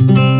Ja,